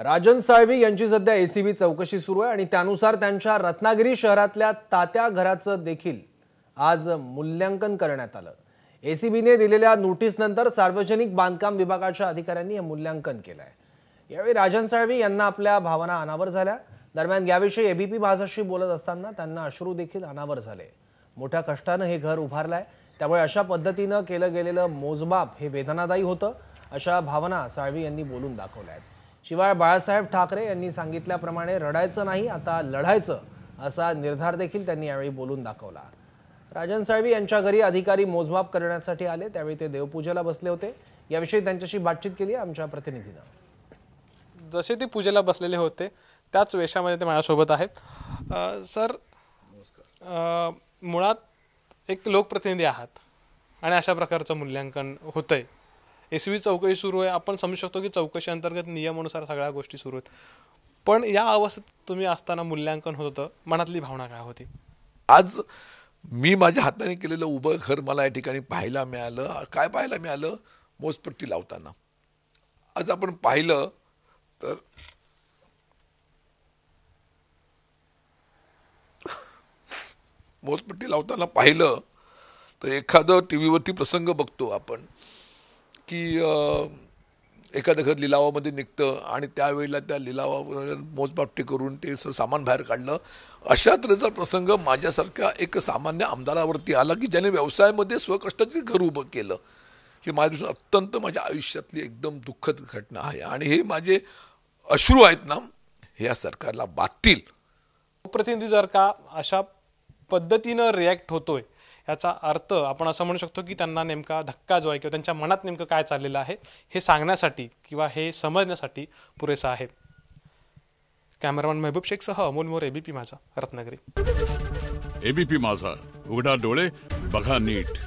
राजन साळवी यांची सध्या एसीबी चौकशी सुरू आहे आणि त्यानुसार त्यांच्या रत्नागिरी शहरातल्या तात्या घराचं देखील आज मूल्यांकन करण्यात आलं. एसीबीने दिलेल्या नोटीसनंतर सार्वजनिक बांधकाम विभागाच्या अधिकाऱ्यांनी हे मूल्यांकन केलं आहे यावेळी राजन साळवी यांना आपल्या भावना अनावर झाल्या. दरम्यान याविषयी एबीपी माझाशी बोलत असताना त्यांना अश्रू देखील अनावर झाले. मोठ्या कष्टानं हे घर उभारलंय. त्यामुळे अशा पद्धतीनं केलं गेलेलं मोजमाप हे वेदनादायी होतं अशा भावना साळवी यांनी बोलून दाखवल्या आहेत शिवाय बाळासाहेब ठाकरे यांनी सांगितल्याप्रमाणे रडायचं नाही आता लढायचं असा निर्धार देखील त्यांनी यावेळी बोलून दाखवला. राजन साळवी यांच्या घरी अधिकारी मोजमाप करण्यासाठी आले त्यावेळी ते देवपूजेला बसले होते. याविषयी त्यांच्याशी बातचीत केली आमच्या प्रतिनिधीनं. जसे ते पूजेला बसलेले होते त्याच वेशामध्ये ते माझ्यासोबत आहेत. सर मुळात एक लोकप्रतिनिधी आहात आणि अशा प्रकारचं मूल्यांकन होतंय. एसीबी चौकशी सुरू आहे. आपण समजू शकतो की चौकशी अंतर्गत नियमानुसार सगळ्या गोष्टी सुरू आहेत. पण या अवस्थेत तुम्ही असताना मूल्यांकन होत होतं. मनातली भावना काय होती? आज मी माझ्या हाताने केलेलं उभं घर मला या ठिकाणी पाहायला मिळालं. काय पाहायला मिळालं? मोजपट्टी लावताना. आज आपण पाहिलं तर मोजपट्टी लावताना पाहिलं तर एखादं टी व्हीवरती प्रसंग बघतो आपण. की एखादं घर लिलावामध्ये निघतं आणि त्यावेळेला त्या लिलावावर मोजमापटी करून ते सर सामान बाहेर काढलं. अशा तऱ्हेचा प्रसंग माझ्यासारख्या एक सामान्य आमदारावरती आला की ज्याने व्यवसायामध्ये स्वकष्टाचे घर उभं केलं. ही माझ्या अत्यंत माझ्या आयुष्यातली एकदम दुःखद घटना आहे. आणि हे माझे अश्रू आहेत ना हे या सरकारला बाधतील. प्रतिनिधी जर का अशा पद्धतीनं रिॲक्ट होतोय याचा अर्थ आपण असं म्हणू शकतो की त्यांना नेमका धक्का जो आहे किंवा त्यांच्या मनात नेमकं काय चाललेलं आहे हे सांगण्यासाठी किंवा हे समजण्यासाठी पुरेसं आहे. कॅमेरामॅन मेहबूब शेखसह अमोल मोर एबीपी माझा रत्नागिरी. एबीपी माझा उघडा डोळे बघा नीट.